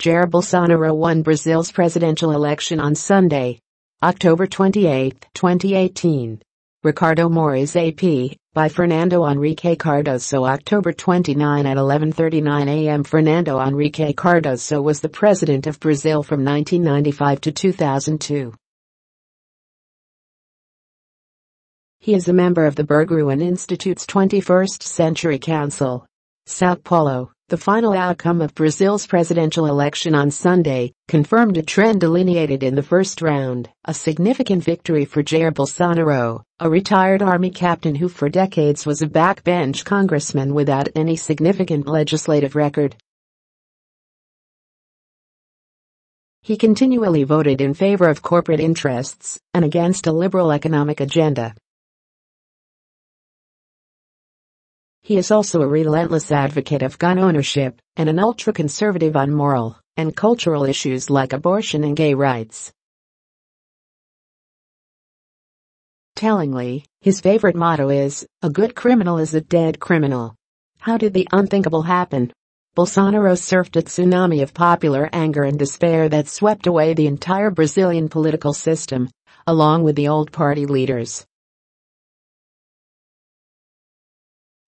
Jair Bolsonaro won Brazil's presidential election on Sunday, October 28, 2018. Ricardo Moraes AP, by Fernando Henrique Cardoso October 29 at 11.39 a.m. Fernando Henrique Cardoso was the president of Brazil from 1995 to 2002. He is a member of the Berggruen Institute's 21st Century Council. Sao Paulo, the final outcome of Brazil's presidential election on Sunday, confirmed a trend delineated in the first round, a significant victory for Jair Bolsonaro, a retired army captain who for decades was a backbench congressman without any significant legislative record. He continually voted in favor of corporate interests and against a liberal economic agenda. He is also a relentless advocate of gun ownership and an ultra-conservative on moral and cultural issues like abortion and gay rights. Tellingly, his favorite motto is, a good criminal is a dead criminal. How did the unthinkable happen? Bolsonaro surfed a tsunami of popular anger and despair that swept away the entire Brazilian political system, along with the old party leaders.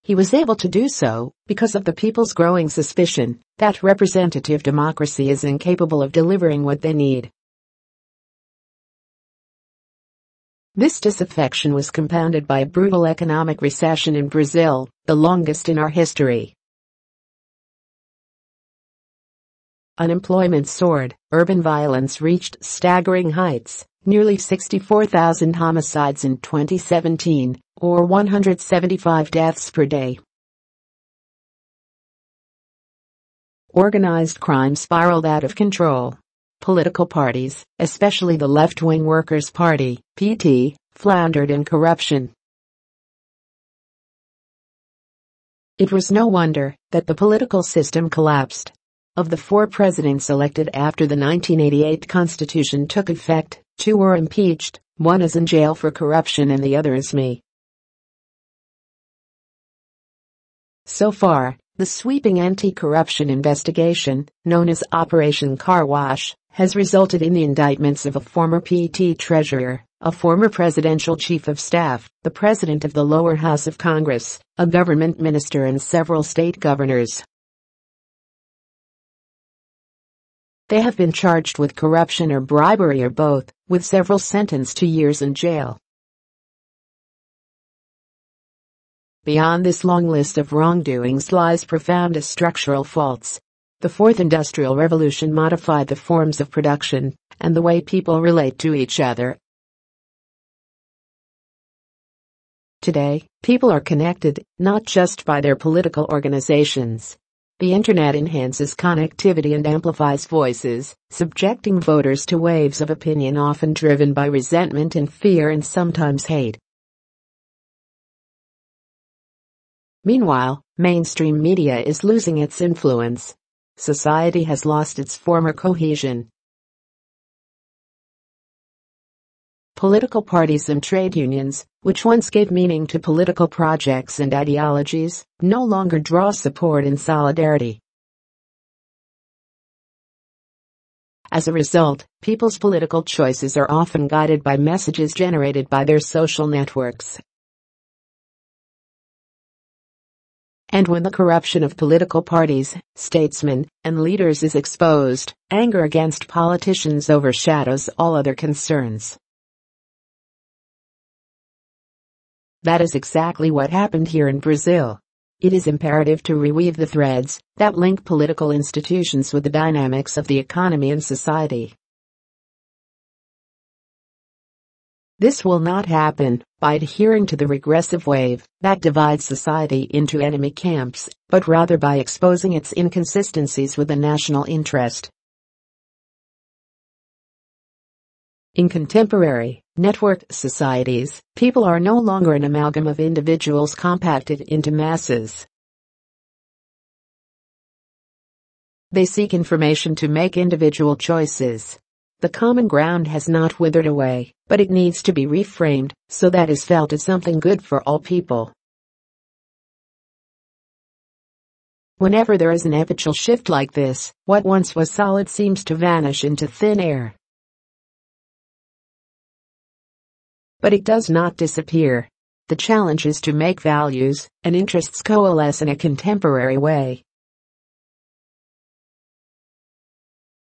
He was able to do so because of the people's growing suspicion that representative democracy is incapable of delivering what they need. This disaffection was compounded by a brutal economic recession in Brazil, the longest in our history. Unemployment soared, urban violence reached staggering heights, nearly 64,000 homicides in 2017, or 175 deaths per day. Organized crime spiraled out of control. Political parties, especially the left-wing Workers' Party, PT, floundered in corruption. It was no wonder that the political system collapsed. Of the four presidents elected after the 1988 Constitution took effect, two were impeached, one is in jail for corruption and the other is me. So far, the sweeping anti-corruption investigation, known as Operation Car Wash, has resulted in the indictments of a former PT treasurer, a former presidential chief of staff, the president of the lower house of Congress, a government minister and several state governors. They have been charged with corruption or bribery or both, with several sentenced to years in jail. Beyond this long list of wrongdoings lies profound structural faults. The fourth industrial revolution modified the forms of production and the way people relate to each other. Today, people are connected not just by their political organizations. The internet enhances connectivity and amplifies voices, subjecting voters to waves of opinion often driven by resentment and fear and sometimes hate. Meanwhile, mainstream media is losing its influence. Society has lost its former cohesion. Political parties and trade unions, which once gave meaning to political projects and ideologies, no longer draw support and solidarity. As a result, people's political choices are often guided by messages generated by their social networks And when the corruption of political parties, statesmen, and leaders is exposed, anger against politicians overshadows all other concerns. That is exactly what happened here in Brazil. It is imperative to reweave the threads that link political institutions with the dynamics of the economy and society. This will not happen by adhering to the regressive wave that divides society into enemy camps, but rather by exposing its inconsistencies with the national interest. In contemporary, networked societies, people are no longer an amalgam of individuals compacted into masses. They seek information to make individual choices. The common ground has not withered away, but it needs to be reframed so that is felt as something good for all people. Whenever there is an epochal shift like this, what once was solid seems to vanish into thin air. But it does not disappear. The challenge is to make values and interests coalesce in a contemporary way.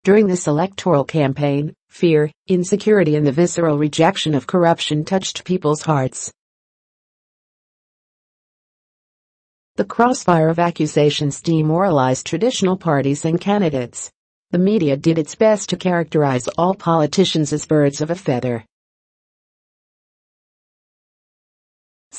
During this electoral campaign, fear, insecurity and the visceral rejection of corruption touched people's hearts. The crossfire of accusations demoralized traditional parties and candidates. The media did its best to characterize all politicians as birds of a feather.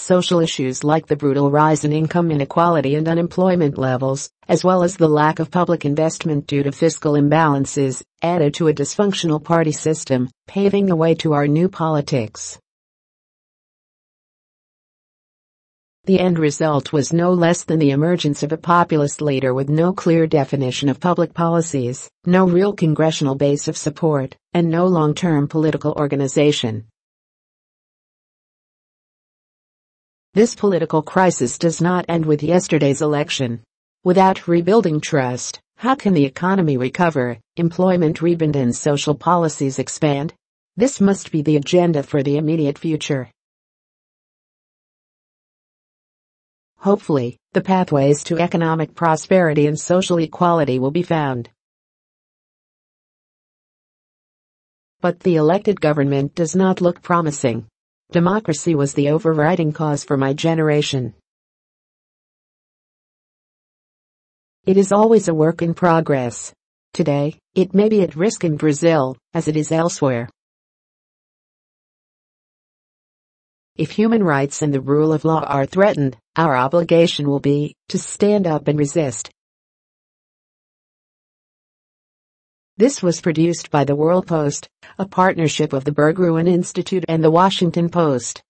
Social issues like the brutal rise in income inequality and unemployment levels, as well as the lack of public investment due to fiscal imbalances, added to a dysfunctional party system, paving the way to our new politics. The end result was no less than the emergence of a populist leader with no clear definition of public policies, no real congressional base of support, and no long-term political organization. This political crisis does not end with yesterday's election. Without rebuilding trust, how can the economy recover, employment rebound and social policies expand? This must be the agenda for the immediate future. Hopefully, the pathways to economic prosperity and social equality will be found. But the elected government does not look promising. Democracy was the overriding cause for my generation. It is always a work in progress. Today, it may be at risk in Brazil, as it is elsewhere. If human rights and the rule of law are threatened, our obligation will be to stand up and resist. This was produced by the World Post, a partnership of the Berggruen Institute and the Washington Post.